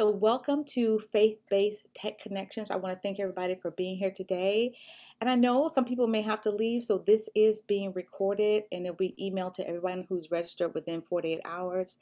So, welcome to Faith Based Tech Connections. I want to thank everybody for being here today. And I know some people may have to leave, so this is being recorded and it'll be emailed to everyone who's registered within 48 hours.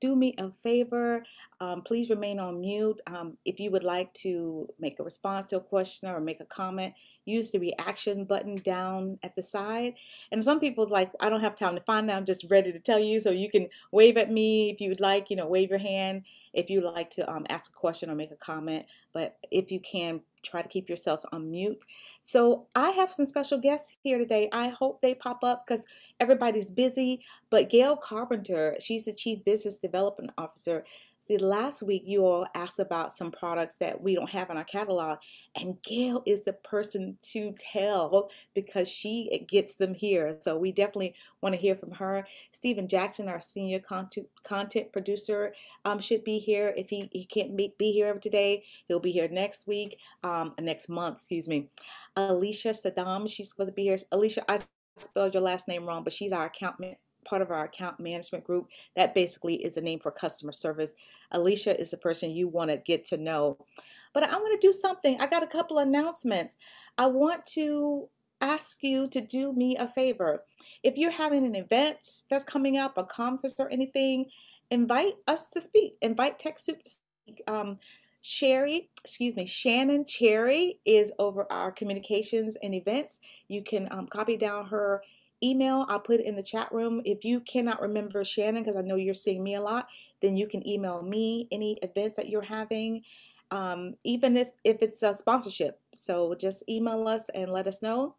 Do me a favor, um, please remain on mute. Um, if you would like to make a response to a question or make a comment, use the reaction button down at the side. And some people like, I don't have time to find that, I'm just ready to tell you. So you can wave at me if you would like, you know, wave your hand if you like to um, ask a question or make a comment. But if you can, try to keep yourselves on mute. So I have some special guests here today. I hope they pop up because everybody's busy. But Gail Carpentier, she's the Chief Business Development Officer. See, last week you all asked about some products that we don't have in our catalog, and Gail is the person to tell because she gets them here. So we definitely want to hear from her. Stephen Jackson, our senior content producer, um, should be here. If he, he can't be, be here today, he'll be here next week, um, next month, excuse me. Alicia Saddam, she's supposed to be here. Alicia, I spelled your last name wrong, but she's our account part of our account management group. That basically is a name for customer service. Alicia is the person you want to get to know. But I want to do something. I got a couple announcements. I want to ask you to do me a favor. If you're having an event that's coming up, a conference or anything, invite us to speak. Invite TechSoup to speak. Um, Sherry, excuse me, Shannon Cherry is over our communications and events. You can um, copy down her email I'll put it in the chat room. If you cannot remember Shannon, because I know you're seeing me a lot, then you can email me any events that you're having, um, even if, if it's a sponsorship. So just email us and let us know.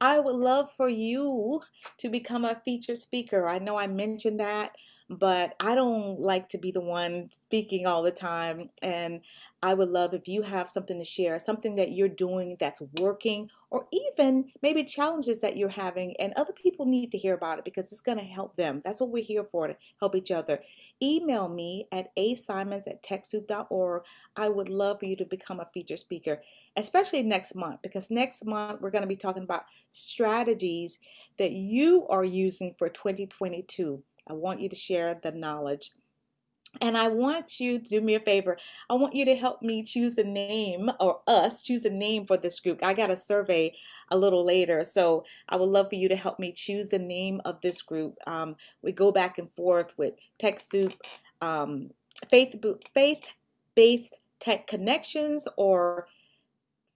I would love for you to become a featured speaker. I know I mentioned that but I don't like to be the one speaking all the time. And I would love if you have something to share, something that you're doing that's working, or even maybe challenges that you're having, and other people need to hear about it because it's going to help them. That's what we're here for to help each other. Email me at asimons at techsoup.org. I would love for you to become a feature speaker, especially next month, because next month we're going to be talking about strategies that you are using for 2022. I want you to share the knowledge. And I want you to do me a favor. I want you to help me choose a name or us choose a name for this group. I got a survey a little later, so I would love for you to help me choose the name of this group. Um, we go back and forth with TechSoup, um, faith faith based tech connections, or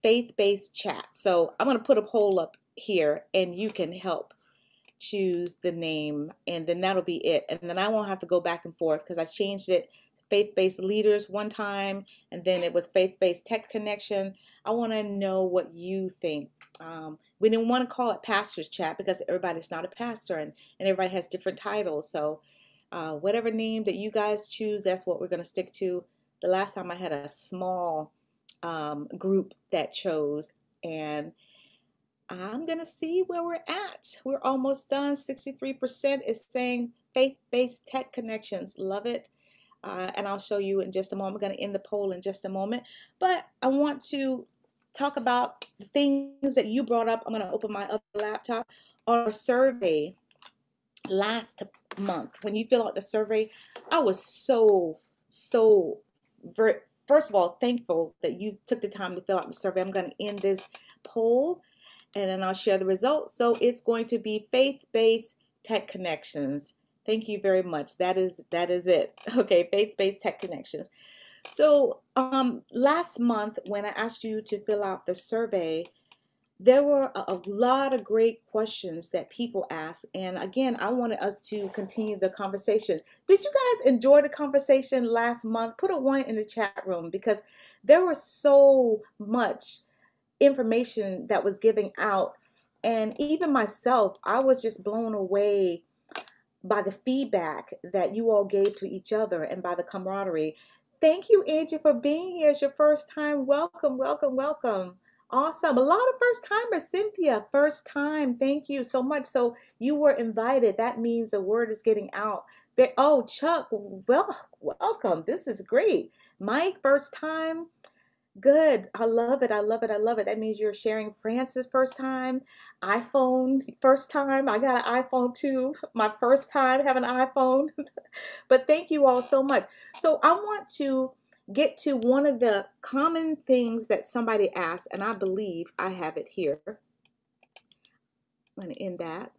faith based chat. So I'm going to put a poll up here, and you can help choose the name and then that'll be it. And then I won't have to go back and forth because I changed it faith-based leaders one time and then it was faith-based tech connection. I want to know what you think. Um, we didn't want to call it pastor's chat because everybody's not a pastor and, and everybody has different titles. So uh, whatever name that you guys choose, that's what we're going to stick to. The last time I had a small um, group that chose and I'm going to see where we're at. We're almost done. 63% is saying faith-based tech connections. Love it. Uh, and I'll show you in just a moment. I'm going to end the poll in just a moment. But I want to talk about the things that you brought up. I'm going to open my other laptop. A survey last month, when you fill out the survey, I was so, so, first of all, thankful that you took the time to fill out the survey. I'm going to end this poll and then I'll share the results. So it's going to be faith-based tech connections. Thank you very much. That is that is it. Okay, faith-based tech connections. So um, last month when I asked you to fill out the survey, there were a, a lot of great questions that people asked. And again, I wanted us to continue the conversation. Did you guys enjoy the conversation last month? Put a one in the chat room because there was so much information that was giving out. And even myself, I was just blown away by the feedback that you all gave to each other and by the camaraderie. Thank you, Angie, for being here. It's your first time. Welcome, welcome, welcome. Awesome. A lot of first timers. Cynthia, first time. Thank you so much. So you were invited. That means the word is getting out. Oh, Chuck, well, welcome. This is great. Mike, first time. Good. I love it. I love it. I love it. That means you're sharing Francis first time, iPhone first time. I got an iPhone too. My first time having an iPhone. but thank you all so much. So I want to get to one of the common things that somebody asked, and I believe I have it here. I'm going to end that.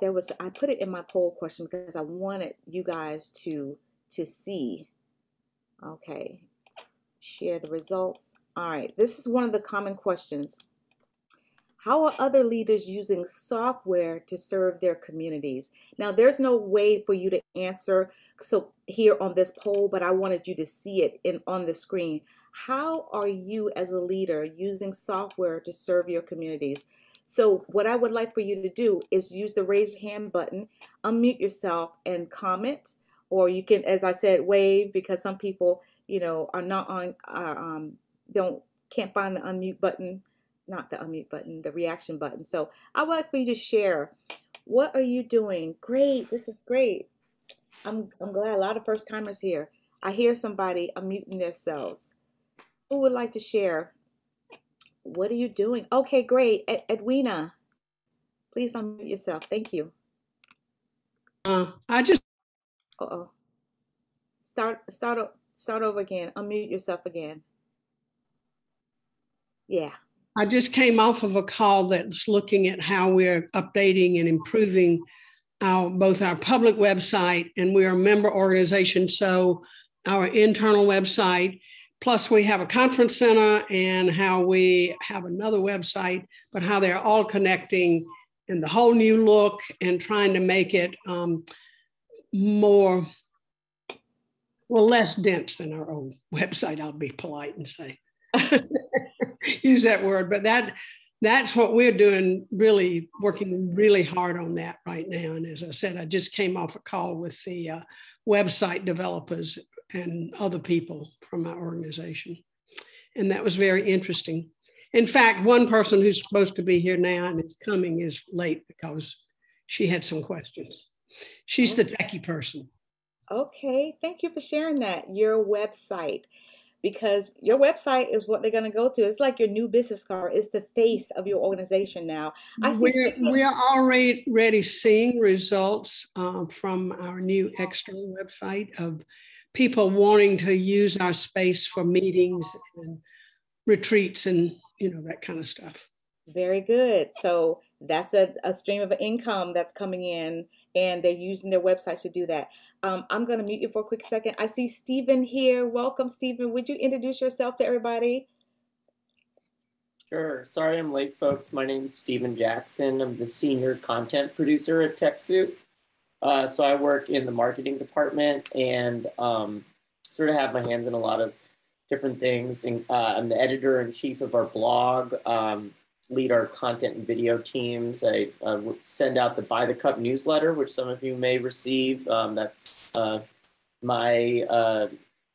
There was I put it in my poll question because I wanted you guys to to see. Okay, share the results. All right, this is one of the common questions. How are other leaders using software to serve their communities? Now, there's no way for you to answer so here on this poll, but I wanted you to see it in on the screen. How are you as a leader using software to serve your communities? So what I would like for you to do is use the raise hand button, unmute yourself and comment, or you can, as I said, wave because some people, you know, are not on, um, don't, can't find the unmute button not the unmute button, the reaction button. So I would like for you to share. What are you doing? Great. This is great. I'm, I'm glad a lot of first timers here. I hear somebody unmuting themselves. Who would like to share? What are you doing? Okay, great. Ed Edwina, please unmute yourself. Thank you. Uh, I just. Uh oh. Start, start, start over again. Unmute yourself again. Yeah. I just came off of a call that's looking at how we're updating and improving our both our public website and we're a member organization, so our internal website. Plus, we have a conference center and how we have another website, but how they're all connecting and the whole new look and trying to make it um, more, well, less dense than our old website. I'll be polite and say. use that word, but that that's what we're doing, really working really hard on that right now. And as I said, I just came off a call with the uh, website developers and other people from our organization. And that was very interesting. In fact, one person who's supposed to be here now and is coming is late because she had some questions. She's the techie person. Okay, thank you for sharing that. Your website because your website is what they're going to go to. It's like your new business card. It's the face of your organization now. I see we're, we're already ready seeing results uh, from our new external website of people wanting to use our space for meetings and retreats and you know that kind of stuff. Very good. So that's a, a stream of income that's coming in and they're using their websites to do that. Um, I'm going to mute you for a quick second. I see Stephen here. Welcome, Stephen. Would you introduce yourself to everybody? Sure. Sorry I'm late, folks. My name is Stephen Jackson. I'm the senior content producer at TechSoup. Uh, so I work in the marketing department and um, sort of have my hands in a lot of different things. And, uh, I'm the editor in chief of our blog. Um, lead our content and video teams. I uh, send out the By the Cup newsletter, which some of you may receive. Um, that's uh, my uh,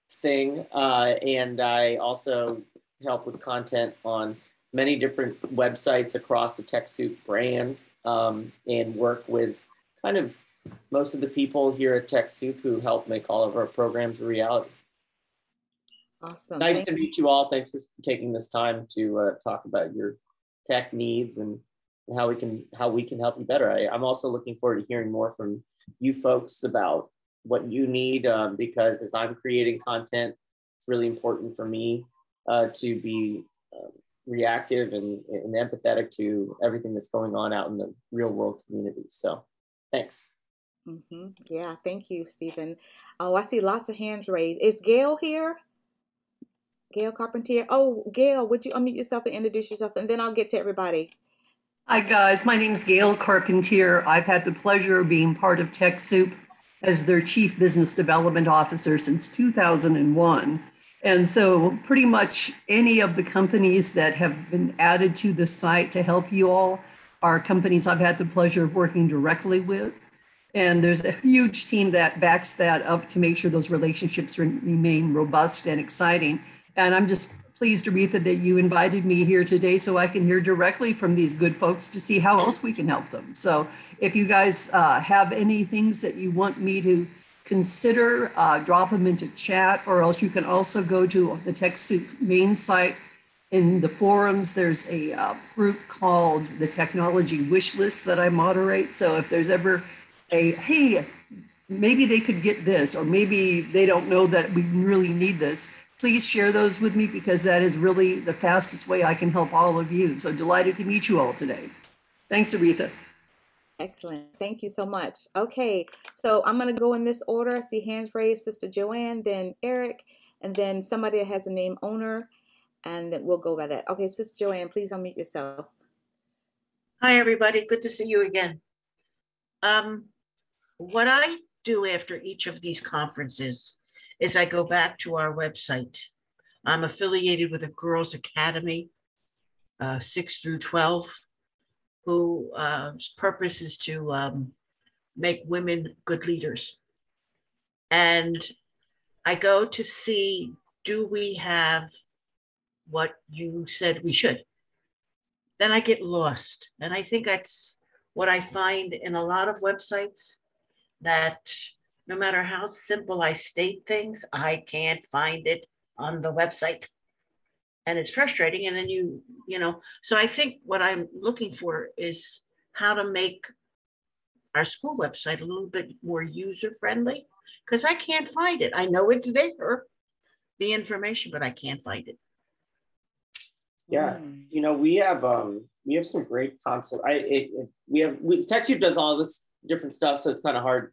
thing. Uh, and I also help with content on many different websites across the TechSoup brand um, and work with kind of most of the people here at TechSoup who help make all of our programs a reality. Awesome. Nice Thank to meet you all. Thanks for taking this time to uh, talk about your tech needs and how we can how we can help you better. I, am also looking forward to hearing more from you folks about what you need um, because as I'm creating content, it's really important for me uh, to be uh, reactive and, and empathetic to everything that's going on out in the real world community. So, thanks. Mm-hmm. Yeah, thank you, Stephen. Oh, I see lots of hands raised. Is Gail here? Gail Carpentier. Oh, Gail, would you unmute yourself and introduce yourself, and then I'll get to everybody. Hi, guys. My name is Gail Carpentier. I've had the pleasure of being part of TechSoup as their Chief Business Development Officer since 2001. And so, pretty much any of the companies that have been added to the site to help you all are companies I've had the pleasure of working directly with. And there's a huge team that backs that up to make sure those relationships remain robust and exciting. And I'm just pleased, Aretha, that you invited me here today so I can hear directly from these good folks to see how else we can help them. So if you guys uh, have any things that you want me to consider, uh, drop them into chat, or else you can also go to the TechSoup main site. In the forums, there's a uh, group called the Technology Wish List that I moderate. So if there's ever a, hey, maybe they could get this, or maybe they don't know that we really need this. Please share those with me because that is really the fastest way I can help all of you. So delighted to meet you all today. Thanks, Aretha. Excellent. Thank you so much. Okay, so I'm going to go in this order. I see hands raised, Sister Joanne, then Eric, and then somebody that has a name owner, and then we'll go by that. Okay, Sister Joanne, please unmute yourself. Hi, everybody. Good to see you again. Um, what I do after each of these conferences is I go back to our website. I'm affiliated with a girls' academy, uh, six through 12 whose uh, purpose is to um, make women good leaders. And I go to see do we have what you said we should? Then I get lost. And I think that's what I find in a lot of websites that no matter how simple I state things, I can't find it on the website and it's frustrating and then you you know so i think what i'm looking for is how to make our school website a little bit more user friendly because i can't find it i know it's there the information but i can't find it Yeah, Mm. you know, we have um we have some great concept. I it, it- we have we TechSoup does all this different stuff, so it's kind of hard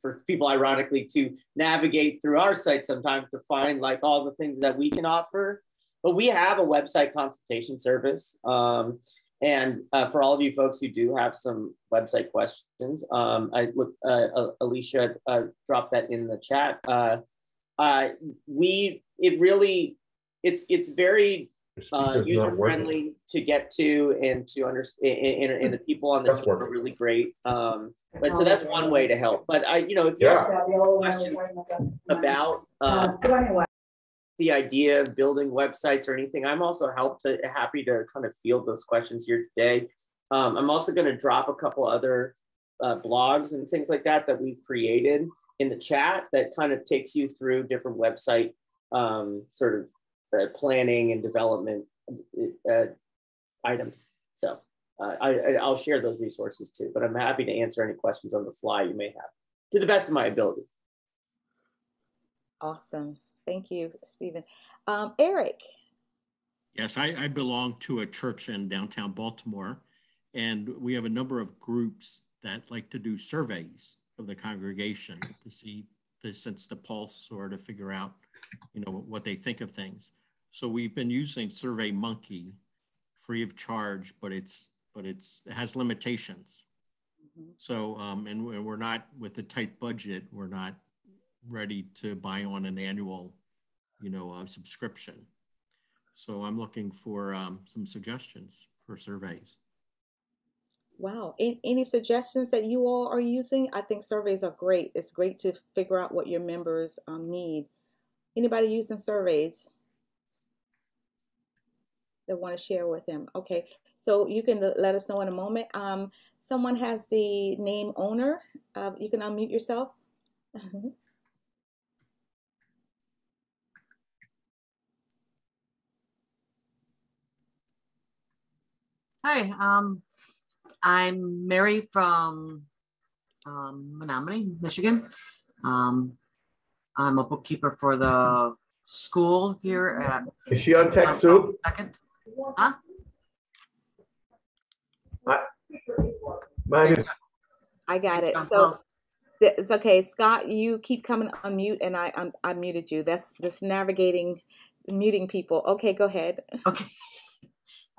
for people ironically to navigate through our site sometimes to find like all the things that we can offer. But we have a website consultation service. Um, and uh, for all of you folks who do have some website questions, um, I look, uh, uh, Alicia uh, dropped that in the chat. Uh, uh, we, it really, it's it's very uh, user friendly to get to and to understand, and, and, and the people on the That's team are really great. Um, but so that's one way to help. But I, you know, if you have questions about uh, the idea of building websites or anything, I'm also help to happy to kind of field those questions here today. Um, I'm also going to drop a couple other uh, blogs and things like that that we've created in the chat that kind of takes you through different website um, sort of uh, planning and development uh, items. So uh, I, I- I'll share those resources too, but I'm happy to answer any questions on the fly you may have to the best of my ability. Awesome. Thank you, Stephen. Um, Eric. Yes, I, I belong to a church in downtown Baltimore, and we have a number of groups that like to do surveys of the congregation to see to sense the pulse or to figure out, you know, what they think of things. So we've been using Survey Monkey, free of charge, but it's but it's it has limitations. So um, and we're we're not with a tight budget, we're not ready to buy on an annual, you know, uh, subscription. So I'm looking for um, some suggestions for surveys. Wow. Any, any suggestions that you all are using? I think surveys are great. It's great to figure out what your members um, need. Anybody using surveys that want to share with them? Okay. So you can let us know in a moment. Um, someone has the name owner. Uh, you can unmute yourself. Hi, um, I'm Mary from um, Menominee, Michigan. Um, I'm a bookkeeper for the school here at. Is she on TechSoup? Second, huh? Mine is, I got it. So th- it's okay. Scott, you keep coming on mute and I, I'm, I muted you. That's this navigating, muting people. Okay, go ahead. Okay.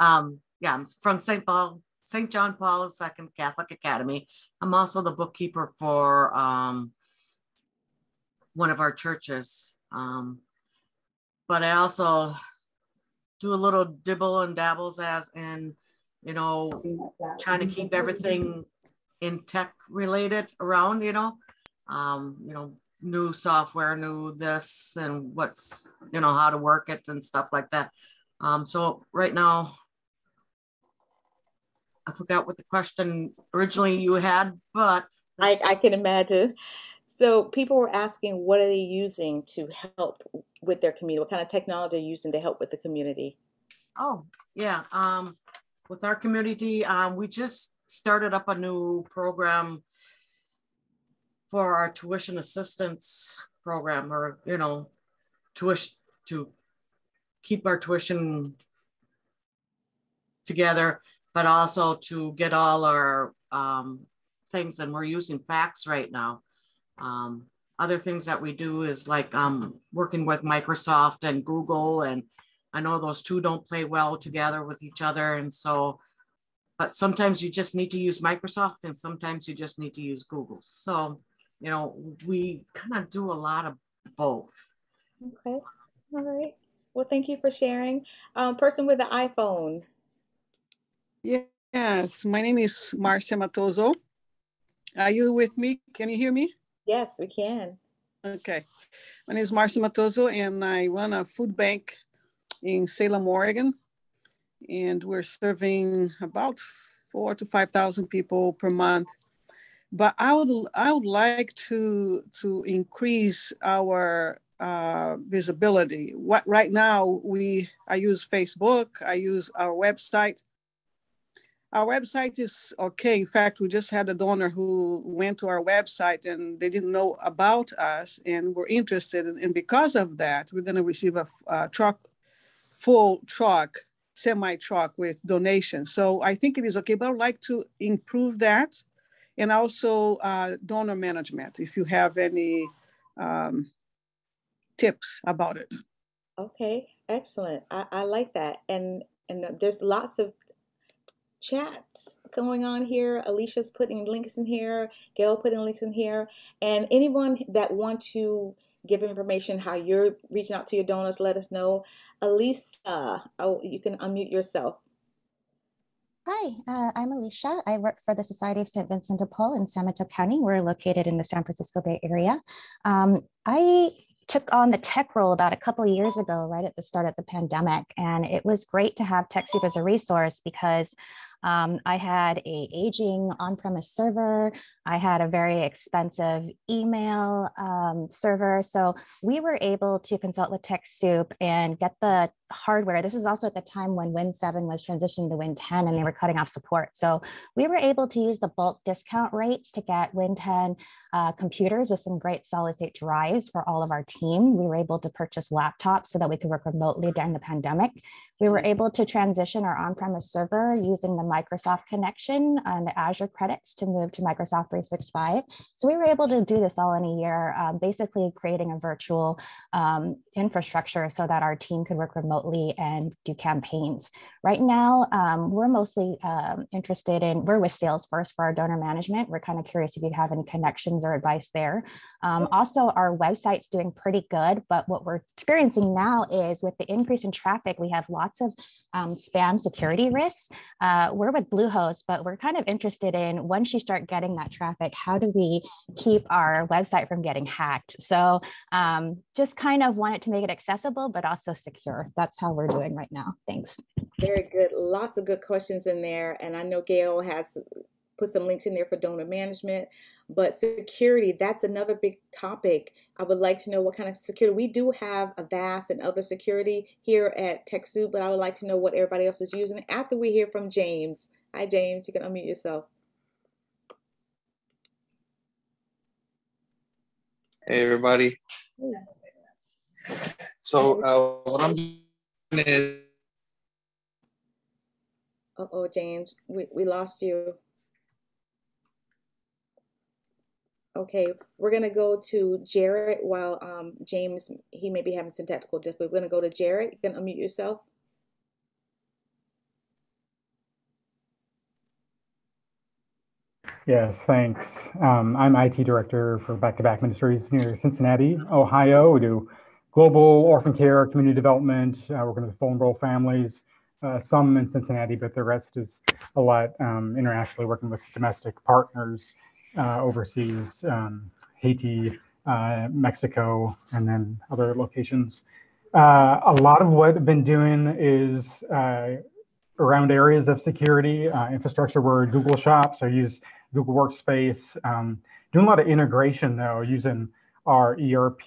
Um, yeah, I'm from St. Paul, St. John Paul II Catholic Academy. I'm also the bookkeeper for um, one of our churches. Um, but I also do a little dibble and dabbles as in, you know, trying to keep everything in tech related around, you know, um, you know, new software, new this and what's, you know, how to work it and stuff like that. Um, so right now, I forgot what the question originally you had, but I, I can imagine. So people were asking, what are they using to help with their community? What kind of technology are you using to help with the community? Oh, yeah. Um, with our community, um, we just started up a new program for our tuition assistance program or, you know, tuition to keep our tuition together, but also to get all our um, things. And we're using FACTS right now. Um, other things that we do is like um, working with Microsoft and Google. And I know those two don't play well together with each other. And so, but sometimes you just need to use Microsoft and sometimes you just need to use Google. So, you know, we kind of do a lot of both. Okay. All right. Well, thank you for sharing. Um, person with the iPhone. Yes, my name is Marcia Matoso. Are you with me? Can you hear me? Yes, we can. Okay. My name is Marcia Matoso and I run a food bank in Salem, Oregon. And we're serving about four to 5,000 people per month. But I would, I would like to, to increase our uh, visibility. What right now we, I use Facebook, I use our website, our website is okay. In fact, we just had a donor who went to our website and they didn't know about us and were interested. And because of that, we're going to receive a, a truck, full truck, semi truck with donations. So I think it is okay, but I would like to improve that. And also uh, donor management, if you have any um, tips about it. Okay, excellent. I, I like that. And and there's lots of chats going on here. Alicia's putting links in here. Gail putting links in here. And anyone that want to give information how you're reaching out to your donors, let us know. Elisa, oh, you can unmute yourself. Hi, uh, I'm Alicia. I work for the Society of St. Vincent de Paul in San Mateo County. We're located in the San Francisco Bay Area. Um, I took on the tech role about a couple years ago, right at the start of the pandemic. And it was great to have TechSoup as a resource because um, I had a aging on-premise server. I had a very expensive email um, server. So we were able to consult with TechSoup and get the hardware. This was also at the time when Win 7 was transitioning to Win 10 and they were cutting off support. So we were able to use the bulk discount rates to get Win 10 uh, computers with some great solid state drives for all of our team. We were able to purchase laptops so that we could work remotely during the pandemic. We were able to transition our on-premise server using the Microsoft connection and the Azure credits to move to Microsoft 365. So we were able to do this all in a year, um, basically creating a virtual um, infrastructure so that our team could work remotely and do campaigns. Right now, um, we're mostly um, interested in, we're with Salesforce for our donor management. We're kind of curious if you have any connections or advice there. Um, also, our website's doing pretty good, but what we're experiencing now is with the increase in traffic, we have lots of um, spam security risks. Uh, we're with Bluehost, but we're kind of interested in once you start getting that traffic, how do we keep our website from getting hacked? So um, just kind of wanted to make it accessible, but also secure. That's how we're doing right now. Thanks. Very good. Lots of good questions in there. And I know Gail has put some links in there for donor management. But security, that's another big topic. I would like to know what kind of security. We do have a Avast and other security here at TechSoup, but I would like to know what everybody else is using after we hear from James. Hi, James. You can unmute yourself. Hey, everybody. So uh, what I'm doing is. Uh oh, James, we, we lost you. Okay, we're gonna go to Jared while um, James, he may be having some technical difficulty. We're gonna go to Jared. You can unmute yourself. Yes, thanks. Um, I'm IT director for Back2Back Ministries near Cincinnati, Ohio. We do global orphan care, community development, uh, working with vulnerable families, uh, some in Cincinnati, but the rest is a lot um, internationally, working with domestic partners uh, overseas, um, Haiti, uh, Mexico, and then other locations. Uh, a lot of what I've been doing is uh, around areas of security, uh, infrastructure where Google shops. I use Google Workspace. Um, doing a lot of integration though, using our ERP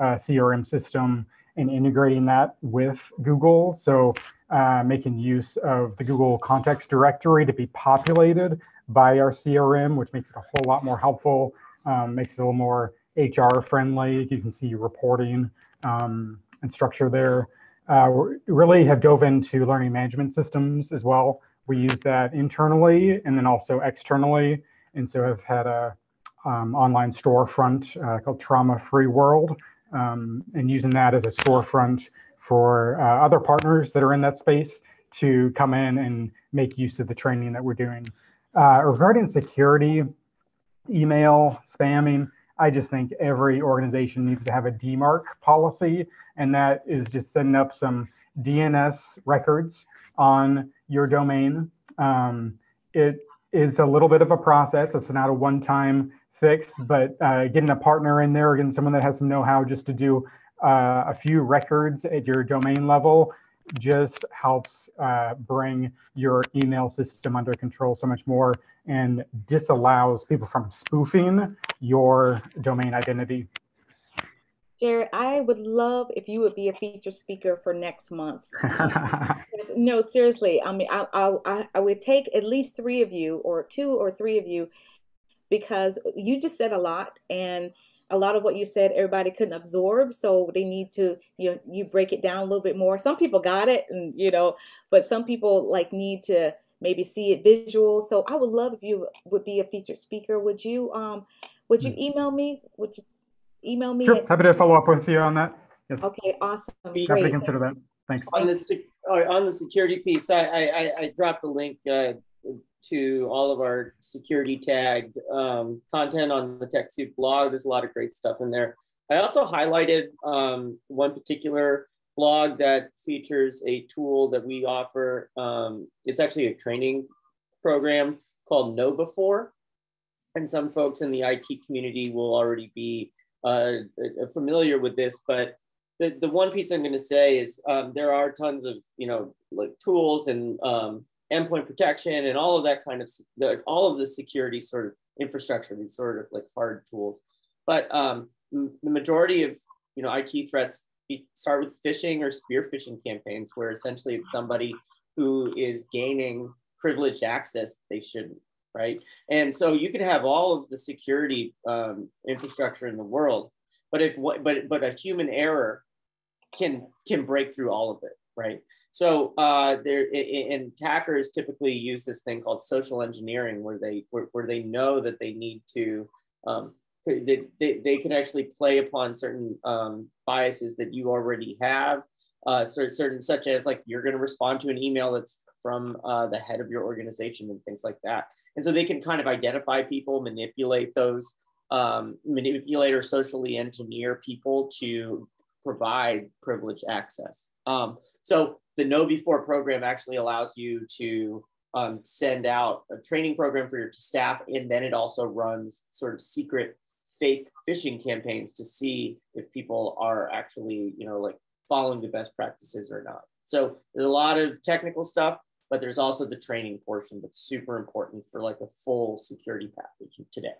uh, CRM system and integrating that with Google. So uh, making use of the Google context directory to be populated by our CRM, which makes it a whole lot more helpful. um, makes it a little more HR friendly. You can see reporting um, and structure there. Uh, really have dove into learning management systems as well. We use that internally and then also externally. And so I've had a um, online storefront uh, called Trauma Free World um, and using that as a storefront for uh, other partners that are in that space to come in and make use of the training that we're doing. Uh, regarding security, email, spamming, I just think every organization needs to have a DMARC policy, and that is just setting up some DNS records on your domain. Um, it is a little bit of a process. It's not a one-time fix, but uh, getting a partner in there, getting someone that has some know-how just to do uh, a few records at your domain level just helps uh, bring your email system under control so much more and disallows people from spoofing your domain identity. Jared, I would love if you would be a featured speaker for next month. no, seriously. I mean, I, I, I would take at least three of you, or two or three of you, because you just said a lot, and a lot of what you said everybody couldn't absorb so they need to you know you break it down a little bit more. Some people got it and you know but some people like need to maybe see it visual. So i would love if you would be a featured speaker. Would you um would you hmm. email me? Would you email me sure at, happy to follow up with you on that. Yes. Okay awesome. Great. consider that. Thanks. On the on the security piece i i i dropped the link uh, to all of our security tagged um, content on the TechSoup blog. There's a lot of great stuff in there. I also highlighted um, one particular blog that features a tool that we offer. Um, it's actually a training program called KnowBe4. And some folks in the IT community will already be uh, familiar with this, but the, the one piece I'm going to say is um, there are tons of, you know, like tools and um, endpoint protection and all of that kind of the, all of the security sort of infrastructure, these sort of like hard tools. But um, the majority of you know IT threats start with phishing or spear phishing campaigns, where essentially it's somebody who is gaining privileged access they shouldn't, right? And so you can have all of the security um, infrastructure in the world, but if what but but a human error can can break through all of it right? So uh, there, and hackers typically use this thing called social engineering, where they where, where they know that they need to um, they, they, they can actually play upon certain um, biases that you already have, uh, certain, such as like you're going to respond to an email that's from uh, the head of your organization and things like that. And so they can kind of identify people, manipulate those, um, manipulate or socially engineer people to provide privileged access. Um, so the KnowBe4 program actually allows you to um, send out a training program for your staff, and then it also runs sort of secret fake phishing campaigns to see if people are actually, you know, like following the best practices or not. So there's a lot of technical stuff, but there's also the training portion that's super important for like a full security package today.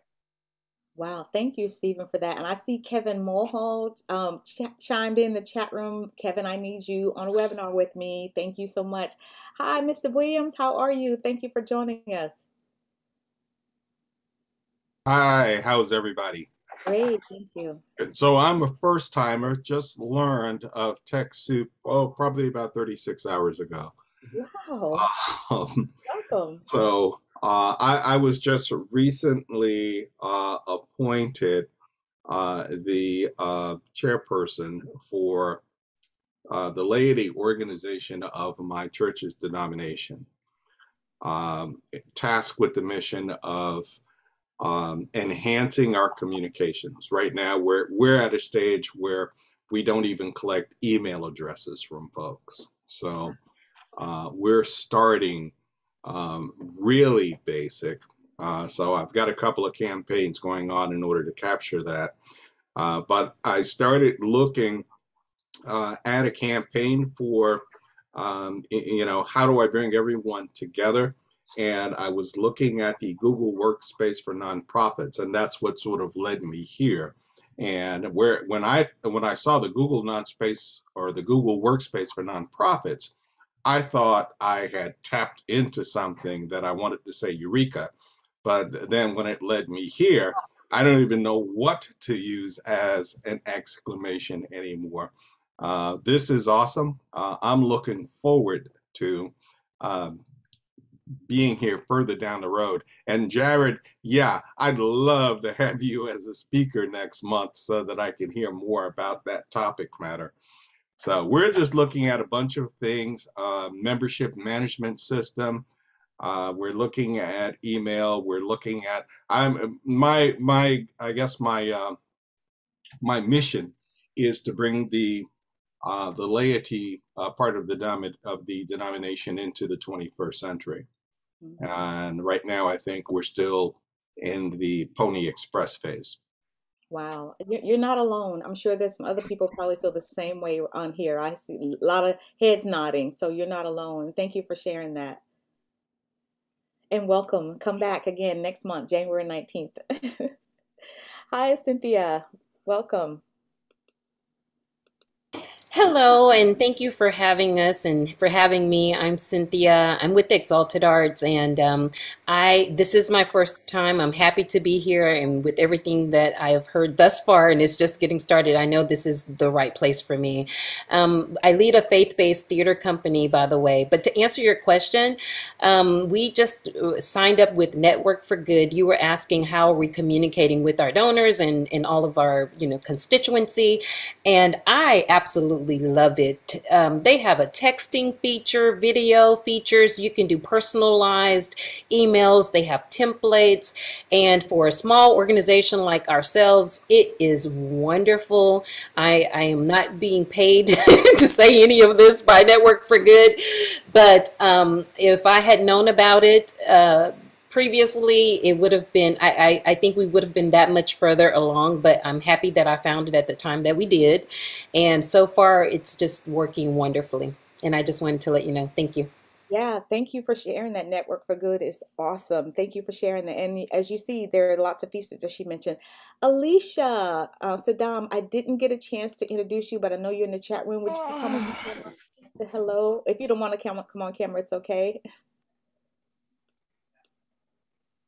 Wow, thank you, Stephen, for that. And I see Kevin Mulhall um, ch chimed in the chat room. Kevin, I need you on a webinar with me. Thank you so much. Hi, Mr. Williams. How are you? Thank you for joining us. Hi, how's everybody? Great, thank you. So I'm a first timer, just learned of TechSoup, oh, probably about 36 hours ago. Wow. Um, Welcome. So uh, I, I, was just recently uh, appointed uh, the uh, chairperson for uh, the laity organization of my church's denomination, um, tasked with the mission of um, enhancing our communications. Right now, we're, we're at a stage where we don't even collect email addresses from folks. So uh, we're starting um, really basic. Uh, so I've got a couple of campaigns going on in order to capture that. Uh, but I started looking uh, at a campaign for, um, you know, how do I bring everyone together? And I was looking at the Google Workspace for nonprofits, and that's what sort of led me here. And where when I when I saw the Google non-space or the Google Workspace for nonprofits, I thought I had tapped into something that I wanted to say eureka. But then when it led me here, I don't even know what to use as an exclamation anymore. Uh, this is awesome. Uh, I'm looking forward to um, being here further down the road. And Jared, yeah, I'd love to have you as a speaker next month so that I can hear more about that topic matter. So we're just looking at a bunch of things, uh, membership management system. Uh, we're looking at email. We're looking at I'm my my I guess my uh, my mission is to bring the uh, the laity uh, part of the of the denomination into the 21st century. Mm-hmm. And right now, I think we're still in the Pony Express phase. Wow, you're not alone. I'm sure there's some other people probably feel the same way on here. I see a lot of heads nodding, so you're not alone. Thank you for sharing that. And welcome. Come back again next month, January 19th. Hi, Cynthia. Welcome. Hello, and thank you for having us and for having me. I'm Cynthia. I'm with Exalted Arts, and um, I this is my first time. I'm happy to be here, and with everything that I have heard thus far, and it's just getting started. I know this is the right place for me. Um, I lead a faith-based theater company, by the way. But to answer your question, um, we just uh, signed up with Network for Good. You were asking how are we communicating with our donors and and all of our you know constituency, and I absolutely absolutely love it. Um, they have a texting feature, video features. You can do personalized emails. They have templates. And for a small organization like ourselves, it is wonderful. I, I am not being paid to say any of this by Network for Good, but um, if I had known about it, uh, previously it would have been I, I, I think we would have been that much further along but i'm happy that i found it at the time that we did and so far it's just working wonderfully and i just wanted to let you know thank you yeah, thank you for sharing that. Network for Good is awesome. Thank you for sharing that. And as you see, there are lots of pieces that she mentioned. Alicia, uh, Saddam, I didn't get a chance to introduce you, but I know you're in the chat room. Would you come and say hello? If you don't want to come, come on camera, it's okay.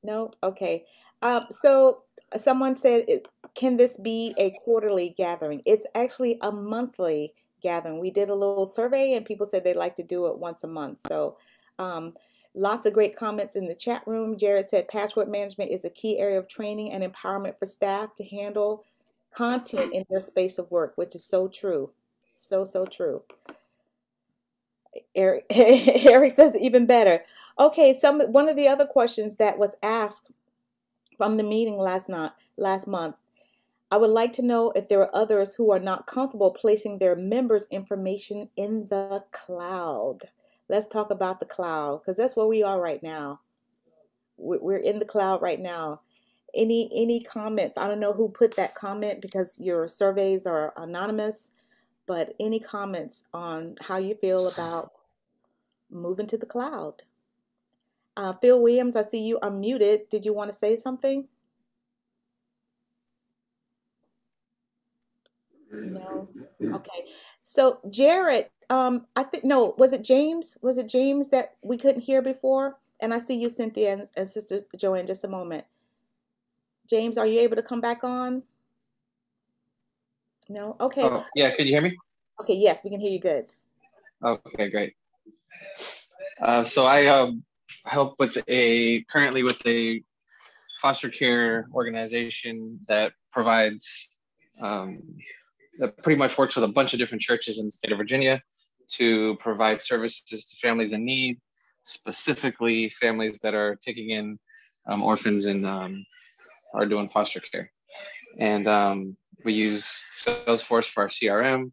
No? Okay. Um, so someone said, can this be a quarterly gathering? It's actually a monthly gathering. We did a little survey and people said they'd like to do it once a month. So um, lots of great comments in the chat room. Jared said password management is a key area of training and empowerment for staff to handle content in their space of work, which is so true. So, so true. Eric, Eric says even better. Okay, some one of the other questions that was asked from the meeting last night, last month. I would like to know if there are others who are not comfortable placing their members' information in the cloud. Let's talk about the cloud because that's where we are right now. We're in the cloud right now. Any any comments? I don't know who put that comment because your surveys are anonymous, but any comments on how you feel about moving to the cloud? Uh, Phil Williams, I see you unmuted. Did you want to say something? No. Okay. So Jared, um, I think no, was it James? Was it James that we couldn't hear before? And I see you, Cynthia and, and Sister Joanne, just a moment. James, are you able to come back on? No. Okay. Oh, yeah. Can you hear me? Okay. Yes, we can hear you good. Okay. Great. Uh, so I um, help with a currently with a foster care organization that provides um, that pretty much works with a bunch of different churches in the state of Virginia to provide services to families in need, specifically families that are taking in um, orphans and um, are doing foster care. And um, we use Salesforce for our CRM.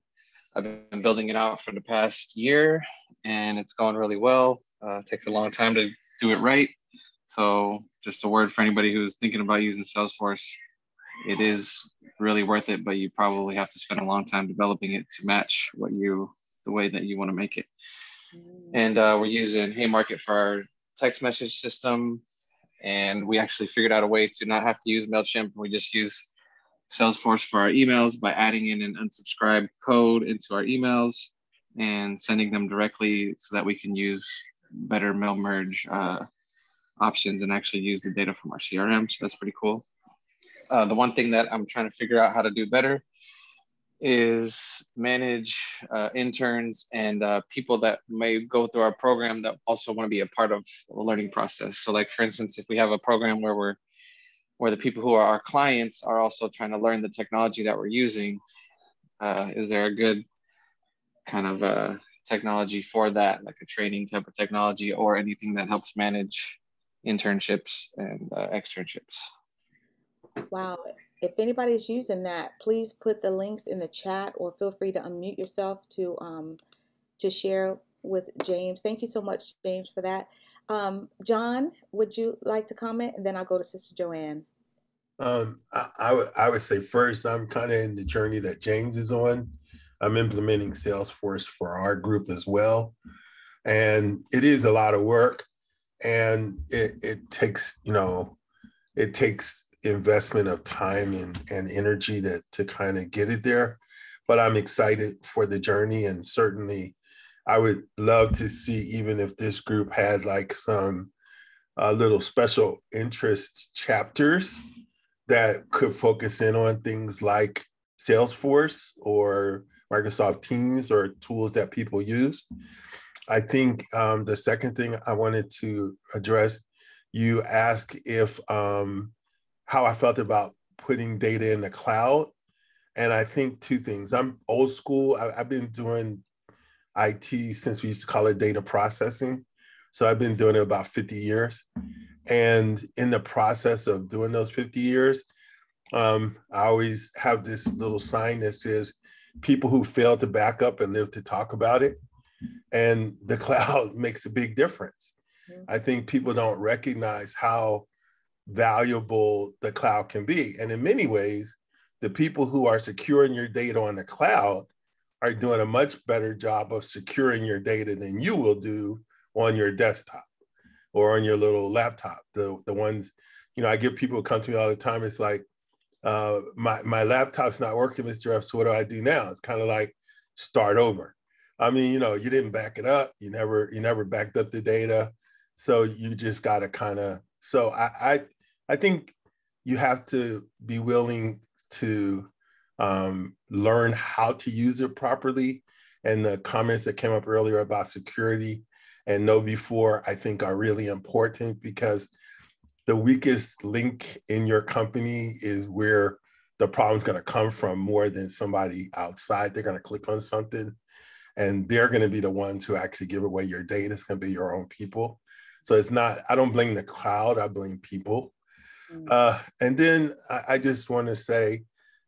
I've been building it out for the past year and it's going really well. Uh, takes a long time to do it right. So just a word for anybody who's thinking about using Salesforce. It is really worth it, but you probably have to spend a long time developing it to match what you the way that you want to make it. And uh, we're using Heymarket for our text message system. And we actually figured out a way to not have to use MailChimp. We just use Salesforce for our emails by adding in an unsubscribe code into our emails and sending them directly so that we can use better mail merge uh, options and actually use the data from our CRM. So that's pretty cool. uh, the one thing that I'm trying to figure out how to do better is manage uh, interns and uh, people that may go through our program that also want to be a part of the learning process. So like, for instance, if we have a program where we're, where the people who are our clients are also trying to learn the technology that we're using, uh, is there a good kind of uh, technology for that, like a training type of technology or anything that helps manage internships and uh, externships? Wow. If anybody's using that, please put the links in the chat or feel free to unmute yourself to um, to share with James. Thank you so much, James, for that. Um, John, would you like to comment? And then I'll go to Sister Joanne. Um, I, I I would say first, I'm kind of in the journey that James is on. I'm implementing Salesforce for our group as well, and it is a lot of work, and it it takes you know, it takes investment of time and, and energy to, to kind of get it there. But I'm excited for the journey and certainly I would love to see even if this group had like some uh, little special interest chapters that could focus in on things like Salesforce or Microsoft Teams or tools that people use. I think um, the second thing I wanted to address, you asked if um, how I felt about putting data in the cloud. And I think two things. I'm old school. I, have been doing IT since we used to call it data processing. So I've been doing it about 50 years. And in the process of doing those 50 years, um, I always have this little sign that says, people who fail to back up and live to talk about it. And the cloud makes a big difference. Mm-hmm. I think people don't recognize how valuable the cloud can be. And in many ways, the people who are securing your data on the cloud are doing a much better job of securing your data than you will do on your desktop or on your little laptop. The, the ones, you know, I get people come to me all the time. It's like, uh, my, my laptop's not working, Mr. F. So what do I do now? It's kind of like start over. I mean, you know, you didn't back it up. You never, you never backed up the data. So you just got to kind of, so I, I, I think you have to be willing to um, learn how to use it properly. And the comments that came up earlier about security and KnowBe4, I think are really important because the weakest link in your company is where the problem's going to come from more than somebody outside. They're going to click on something and they're going to be the ones who actually give away your data. It's going to be your own people. So it's not, I don't blame the cloud, I blame people. Mm. Uh, and then I, I just want to say,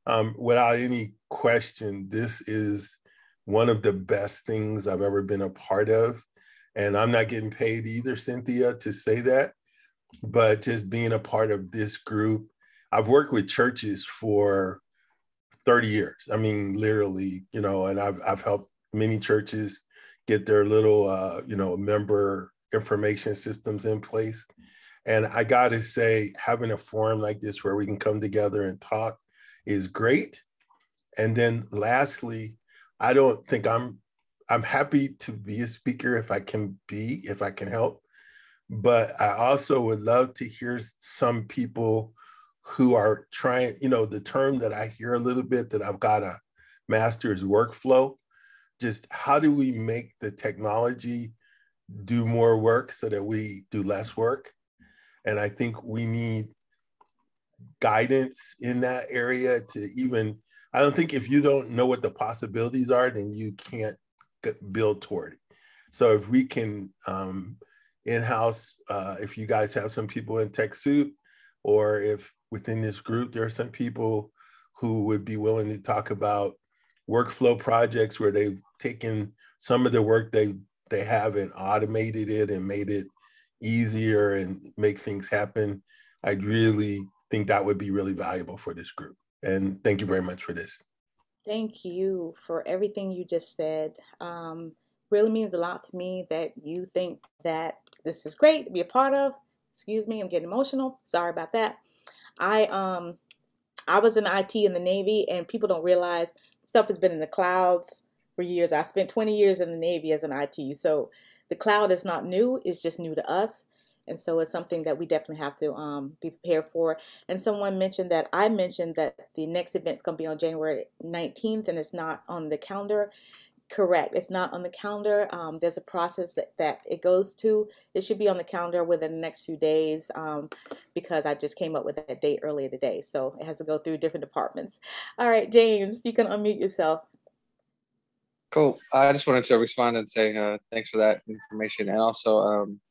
um, without any question, this is one of the best things I've ever been a part of. And I'm not getting paid either, Cynthia, to say that, but just being a part of this group. I've worked with churches for 30 years. I mean, literally, you know, and I've, I've helped many churches get their little, uh, you know, member information systems in place. And I got to say, having a forum like this where we can come together and talk is great. And then lastly, I don't think I'm I'm happy to be a speaker if I can be, if I can help. But I also would love to hear some people who are trying, you know, the term that I hear a little bit that I've got a master's workflow. Just how do we make the technology do more work so that we do less work? And I think we need guidance in that area to even, I don't think if you don't know what the possibilities are, then you can't build toward it. So if we can um, in-house, uh, if you guys have some people in TechSoup, or if within this group there are some people who would be willing to talk about workflow projects where they've taken some of the work they they have and automated it and made it easier and make things happen, I'd really think that would be really valuable for this group. And thank you very much for this. Thank you for everything you just said. Um, really means a lot to me that you think that this is great to be a part of. Excuse me, I'm getting emotional. Sorry about that. I um I was in IT in the Navy and people don't realize stuff has been in the clouds for years. I spent 20 years in the Navy as an IT. So the cloud is not new, it's just new to us. And so it's something that we definitely have to um, be prepared for. And someone mentioned that I mentioned that the next event's going to be on January 19th and it's not on the calendar. Correct. It's not on the calendar. Um, there's a process that, that it goes to. It should be on the calendar within the next few days um, because I just came up with that date earlier today. So it has to go through different departments. All right, James, you can unmute yourself. Cool. I just wanted to respond and say uh, thanks for that information, and also, um,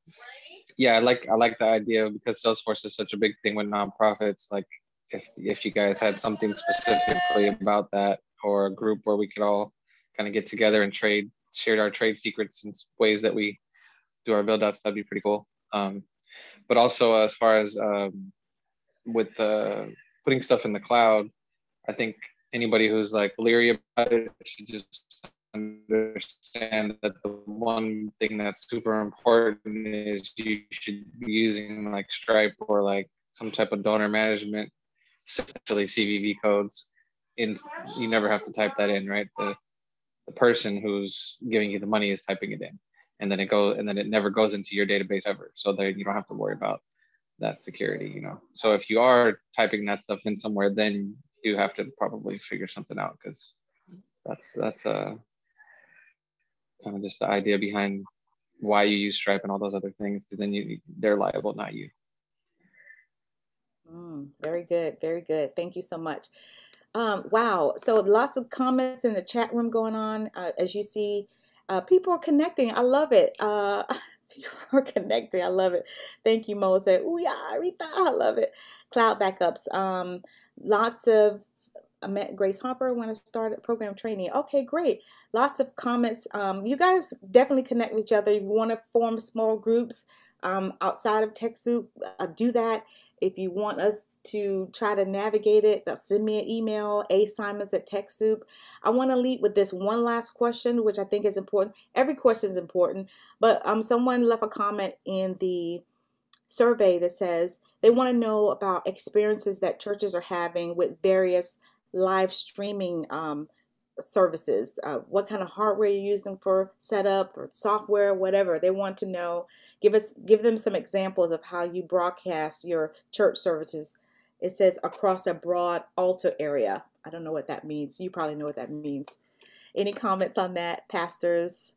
yeah, I like I like the idea because Salesforce is such a big thing with nonprofits. Like, if if you guys had something specifically about that, or a group where we could all kind of get together and trade, shared our trade secrets and ways that we do our build outs, that'd be pretty cool. Um, but also, as far as um, with the putting stuff in the cloud, I think anybody who's like leery about it should just understand that the one thing that's super important is you should be using like Stripe or like some type of donor management, essentially CVV codes. In you never have to type that in, right? The the person who's giving you the money is typing it in, and then it goes, and then it never goes into your database ever. So then you don't have to worry about that security, you know. So if you are typing that stuff in somewhere, then you have to probably figure something out because that's that's uh, kind of just the idea behind why you use Stripe and all those other things, because then you they're liable, not you. Mm, very good, very good. Thank you so much. Um, wow, so lots of comments in the chat room going on. Uh, as you see, uh, people are connecting. I love it. Uh, people are connecting. I love it. Thank you, Mo. Said, "Oh yeah, Rita, I love it." Cloud backups. Um, lots of I met Grace Harper when I started program training. Okay, great. Lots of comments. Um, you guys definitely connect with each other. If you want to form small groups um, outside of TechSoup, uh, do that. If you want us to try to navigate it, uh, send me an email, asimons at TechSoup. I want to lead with this one last question, which I think is important. Every question is important, but um, someone left a comment in the survey that says they want to know about experiences that churches are having with various live streaming um, services, uh, what kind of hardware you're using for setup or software, whatever. They want to know. Give us, give them some examples of how you broadcast your church services. It says across a broad altar area. I don't know what that means. You probably know what that means. Any comments on that, pastors,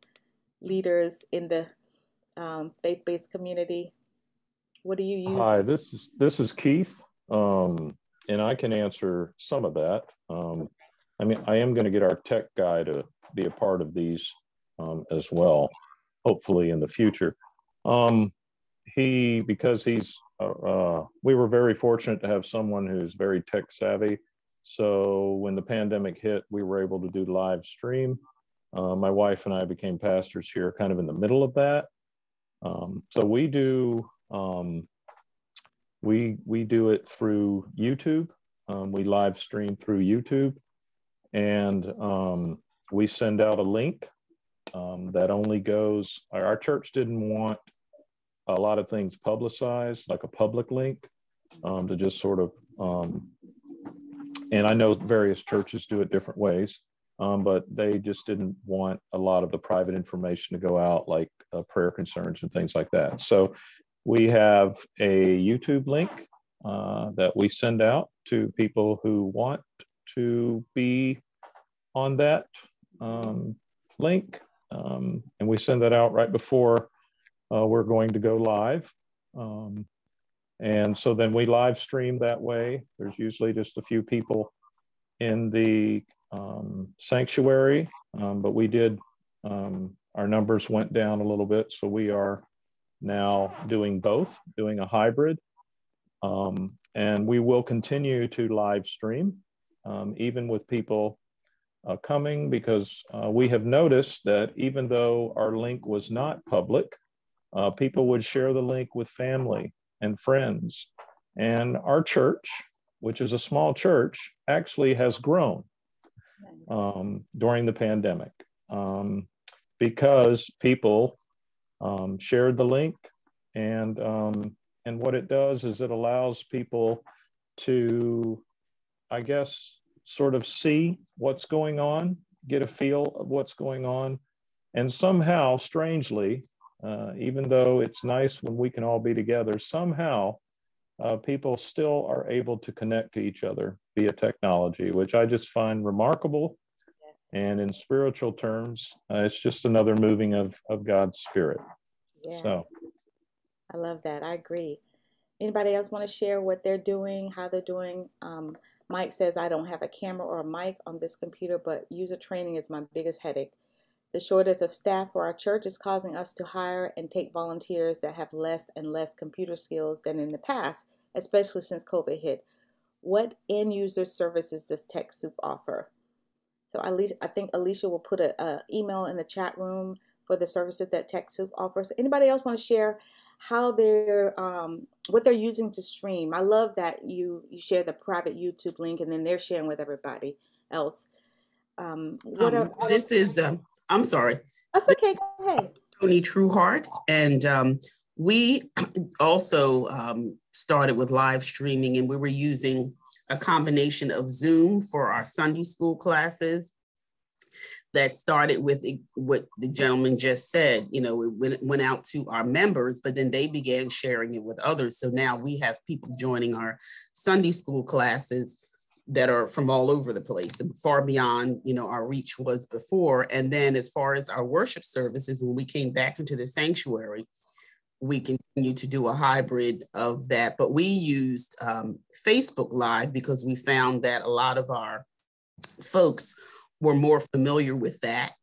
leaders in the um, faith-based community? What do you use? Hi, this is this is Keith. Um, and I can answer some of that. Um, I mean, I am going to get our tech guy to be a part of these um, as well, hopefully in the future. Um, he, because he's, uh, uh, we were very fortunate to have someone who's very tech savvy. So when the pandemic hit, we were able to do live stream. Uh, my wife and I became pastors here kind of in the middle of that. Um, so we do um, we we do it through YouTube. Um, we live stream through YouTube, and um, we send out a link um, that only goes. Our, church didn't want a lot of things publicized, like a public link, um, to just sort of. Um, and I know various churches do it different ways, um, but they just didn't want a lot of the private information to go out, like uh, prayer concerns and things like that. So we have a YouTube link uh, that we send out to people who want to be on that um, link. Um, and we send that out right before uh, we're going to go live. Um, and so then we live stream that way. There's usually just a few people in the um, sanctuary, um, but we did, um, our numbers went down a little bit. So we are now doing both, doing a hybrid. Um, and we will continue to live stream, even with people uh, coming, because uh, we have noticed that even though our link was not public, uh, people would share the link with family and friends. And our church, which is a small church, actually has grown um, during the pandemic um, because people um, shared the link. And, um, and what it does is it allows people to, I guess, sort of see what's going on, get a feel of what's going on. And somehow, strangely, Uh, even though it's nice when we can all be together, somehow uh, people still are able to connect to each other via technology, which I just find remarkable. And in spiritual terms, uh, it's just another moving of, of God's Spirit. Yeah. So, I love that. I agree. Anybody else want to share what they're doing, how they're doing? Um, Mike says, I don't have a camera or a mic on this computer, but user training is my biggest headache. The shortage of staff for our church is causing us to hire and take volunteers that have less and less computer skills than in the past, especially since COVID hit. What end user services does TechSoup offer? So I think Alicia will put a, a email in the chat room for the services that TechSoup offers. Anybody else want to share how they're um, what they're using to stream? I love that you you share the private YouTube link and then they're sharing with everybody else. Um, what Um, are, this is, um, I'm sorry, that's okay. Go ahead. Tony Trueheart. And um, we also um, started with live streaming and we were using a combination of Zoom for our Sunday school classes that started with what the gentleman just said. You know, it went, went out to our members, but then they began sharing it with others. So now we have people joining our Sunday school classes that are from all over the place and far beyond, you know, our reach was before. And then as far as our worship services, when we came back into the sanctuary, we continue to do a hybrid of that. But we used um, Facebook Live because we found that a lot of our folks were more familiar with that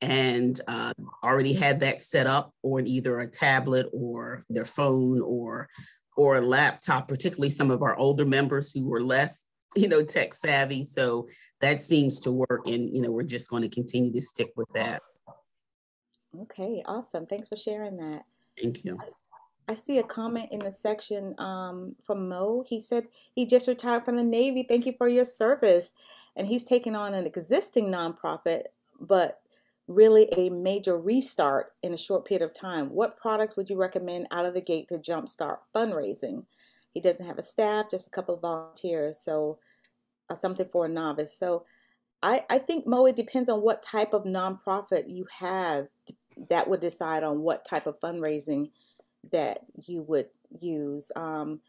and uh, already had that set up on either a tablet or their phone or or a laptop particularly some of our older members who were less you know tech savvy so that seems to work and you know we're just going to continue to stick with that Okay, awesome. Thanks for sharing that. thank you I see a comment in the section um, from Mo. He said he just retired from the Navy. Thank you for your service. And he's taking on an existing nonprofit, but really a major restart in a short period of time. What products would you recommend out of the gate to jumpstart fundraising? He doesn't have a staff, just a couple of volunteers. So uh, something for a novice. So I, I think Mo, it depends on what type of nonprofit you have that would decide on what type of fundraising that you would use. Um,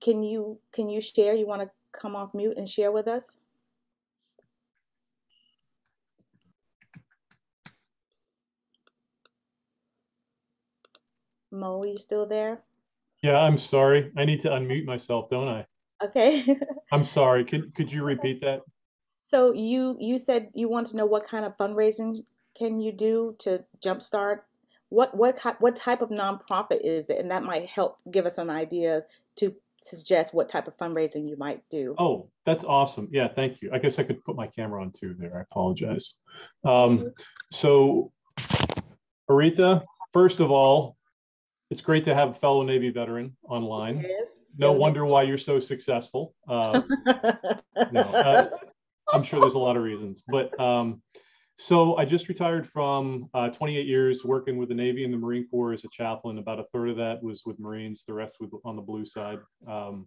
can you can you share? You want to come off mute and share with us? Mo, are you still there? Yeah, I'm sorry. I need to unmute myself, don't I? Okay. I'm sorry. Could could you repeat that? So you you said you want to know what kind of fundraising can you do to jumpstart? What what what type of nonprofit is it? And that might help give us an idea to suggest what type of fundraising you might do. Oh, that's awesome. Yeah, thank you. I guess I could put my camera on too there. I apologize. Um, so, Aretha, first of all, it's great to have a fellow Navy veteran online. Yes. No wonder why you're so successful. Uh, no, uh, I'm sure there's a lot of reasons, but um, so I just retired from uh, 28 years working with the Navy and the Marine Corps as a chaplain. About a third of that was with Marines, the rest was on the blue side. Um,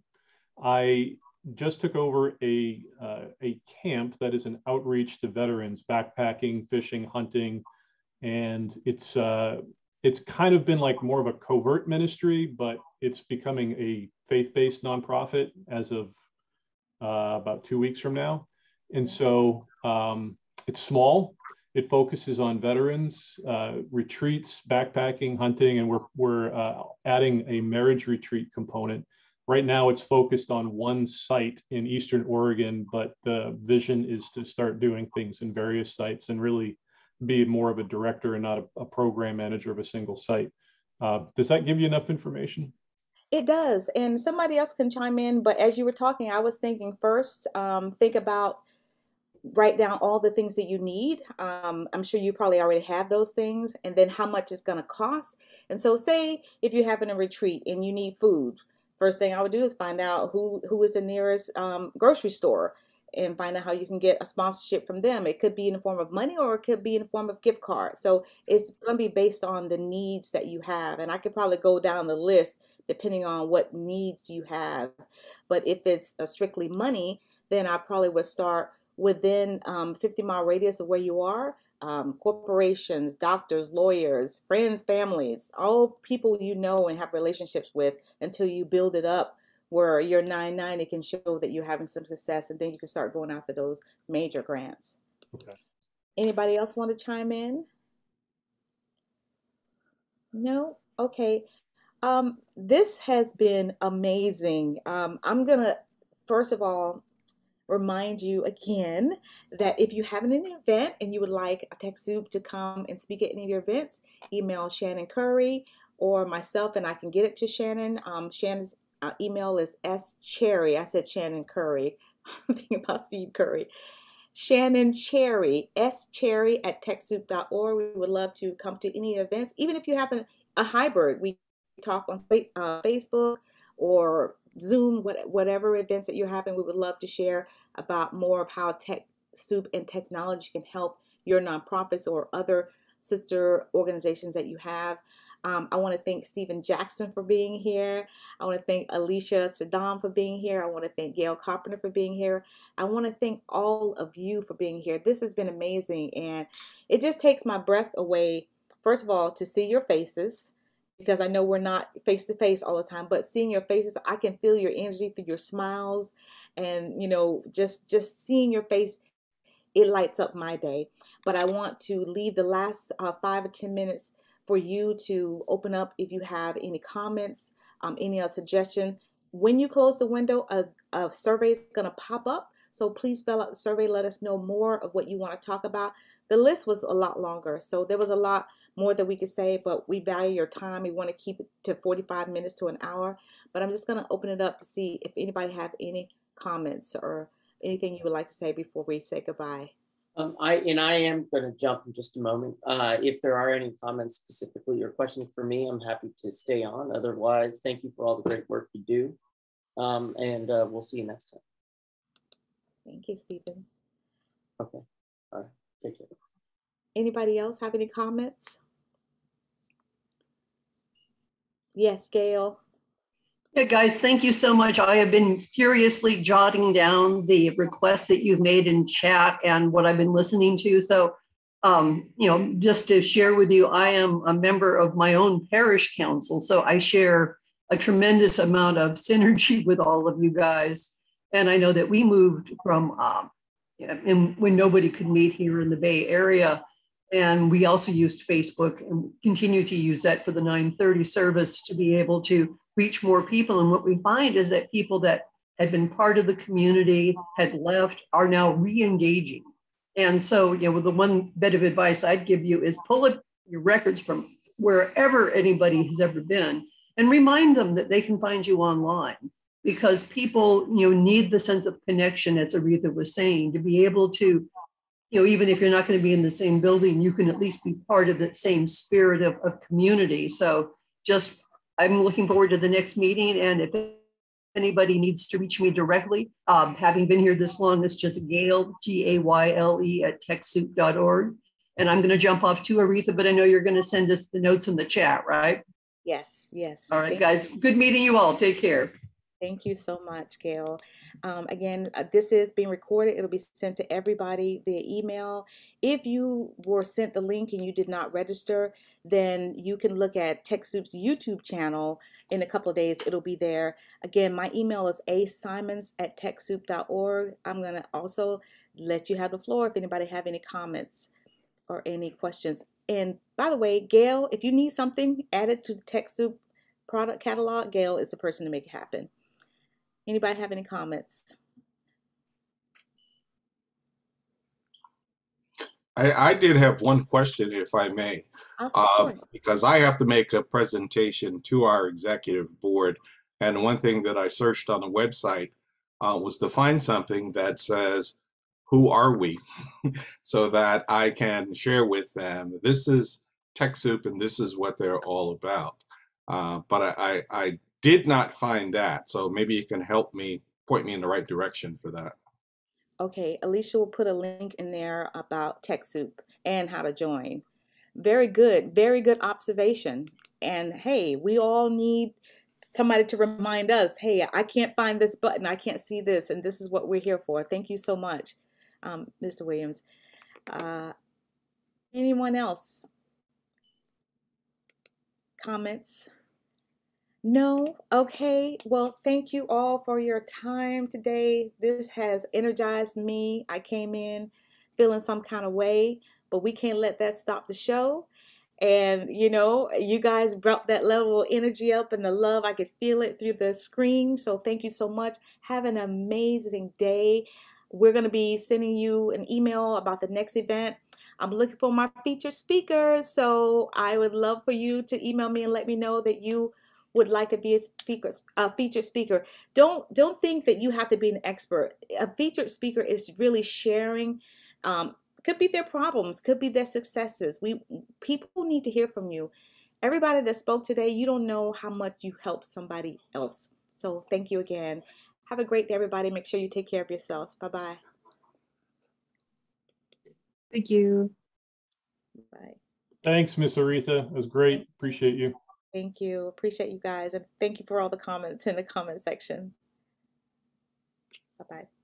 I just took over a uh, a camp that is an outreach to veterans, backpacking, fishing, hunting, and it's uh, it's kind of been like more of a covert ministry, but it's becoming a faith-based nonprofit as of uh, about two weeks from now. And so um, it's small. It focuses on veterans, uh, retreats, backpacking, hunting, and we're, we're uh, adding a marriage retreat component. Right now, it's focused on one site in Eastern Oregon, but the vision is to start doing things in various sites and really be more of a director and not a, a program manager of a single site. Uh, does that give you enough information? It does, and somebody else can chime in. But as you were talking, I was thinking first, um, think about write down all the things that you need. Um, I'm sure you probably already have those things, and then how much it's going to cost. And so, say if you're having a retreat and you need food, first thing I would do is find out who who is the nearest um, grocery store and find out how you can get a sponsorship from them. It could be in the form of money or it could be in the form of gift cards. So it's going to be based on the needs that you have. And I could probably go down the list depending on what needs you have. But if it's uh, strictly money, then I probably would start within um, 50 mile radius of where you are. Um, corporations, doctors, lawyers, friends, families, all people you know and have relationships with until you build it up where you're 9-9, it can show that you're having some success and then you can start going after those major grants. Okay. Anybody else want to chime in? No? Okay. Um, this has been amazing. Um, I'm going to, first of all, remind you again that if you have an event and you would like TechSoup to come and speak at any of your events, email Shannon Curry or myself and I can get it to Shannon. Um, Shannon's uh, email is S Cherry. I said Shannon Curry. I'm thinking about Steve Curry. Shannon Cherry, S Cherry at TechSoup.org. We would love to come to any events, even if you have a, a hybrid. We talk on uh, Facebook or Zoom, what, whatever events that you're having. We would love to share about more of how TechSoup and technology can help your nonprofits or other sister organizations that you have. Um, I want to thank Stephen Jackson for being here. I want to thank Alicia Saddam for being here. I want to thank Gail Carpentier for being here. I want to thank all of you for being here. This has been amazing, and it just takes my breath away, first of all, to see your faces because I know we're not face to face all the time, but seeing your faces, I can feel your energy through your smiles and you know, just just seeing your face it lights up my day. But I want to leave the last uh, five or 10 minutes for you to open up if you have any comments, um, any other suggestion. When you close the window, a, a survey is going to pop up. So please fill out the survey. Let us know more of what you want to talk about. The list was a lot longer, so there was a lot more that we could say, but we value your time. We want to keep it to 45 minutes to an hour. But I'm just going to open it up to see if anybody have any comments or anything you would like to say before we say goodbye. Um, I and I am going to jump in just a moment. Uh, if there are any comments specifically or questions for me, I'm happy to stay on. Otherwise, thank you for all the great work you do, um, and uh, we'll see you next time. Thank you, Stephen. Okay. All right. Take care. Anybody else have any comments? Yes, Gail. Yeah, guys, thank you so much. I have been furiously jotting down the requests that you've made in chat and what I've been listening to. So, um, you know, just to share with you, I am a member of my own parish council. So I share a tremendous amount of synergy with all of you guys. And I know that we moved from um, and when nobody could meet here in the Bay Area. And we also used Facebook and continue to use that for the 930 service to be able to reach more people. And what we find is that people that had been part of the community, had left, are now re-engaging. And so, you know, the one bit of advice I'd give you is pull up your records from wherever anybody has ever been and remind them that they can find you online because people, you know, need the sense of connection, as Aretha was saying, to be able to, you know, even if you're not going to be in the same building, you can at least be part of that same spirit of, of community. So just I'm looking forward to the next meeting. And if anybody needs to reach me directly, um, having been here this long, it's just Gail, G A Y L E, at techsoup.org. And I'm going to jump off to Aretha, but I know you're going to send us the notes in the chat, right? Yes, yes. All right, guys. Good meeting you all. Take care. Thank you so much, Gail. Um, again, uh, this is being recorded. It'll be sent to everybody via email. If you were sent the link and you did not register, then you can look at TechSoup's YouTube channel in a couple of days. It'll be there. Again, my email is asimons at techsoup.org. I'm going to also let you have the floor if anybody have any comments or any questions. And by the way, Gail, if you need something added to the TechSoup product catalog, Gail is the person to make it happen. Anybody have any comments? I, I did have one question, if I may, Of uh, course. because I have to make a presentation to our executive board. And one thing that I searched on the website uh, was to find something that says, who are we? so that I can share with them, this is TechSoup and this is what they're all about. Uh, but I, I, I did not find that. So maybe you can help me point me in the right direction for that. Okay, Alicia will put a link in there about TechSoup and how to join. Very good, very good observation. And hey, we all need somebody to remind us, hey, I can't find this button, I can't see this, and this is what we're here for. Thank you so much. um, Mr. Williams. Uh, anyone else? Comments? No? Okay. Well, thank you all for your time today. This has energized me. I came in feeling some kind of way, but we can't let that stop the show. And you know, you guys brought that level of energy up and the love. I could feel it through the screen. So thank you so much. Have an amazing day. We're going to be sending you an email about the next event. I'm looking for my featured speakers. So I would love for you to email me and let me know that you would like to be a speaker, a featured speaker. Don't don't think that you have to be an expert. A featured speaker is really sharing um, could be their problems, could be their successes. We people need to hear from you. Everybody that spoke today, you don't know how much you helped somebody else. So thank you again. Have a great day, everybody. Make sure you take care of yourselves. Bye bye. Thank you. Bye. Thanks, Miss Aretha. It was great. Appreciate you. Thank you. Appreciate you guys. And thank you for all the comments in the comment section. Bye bye.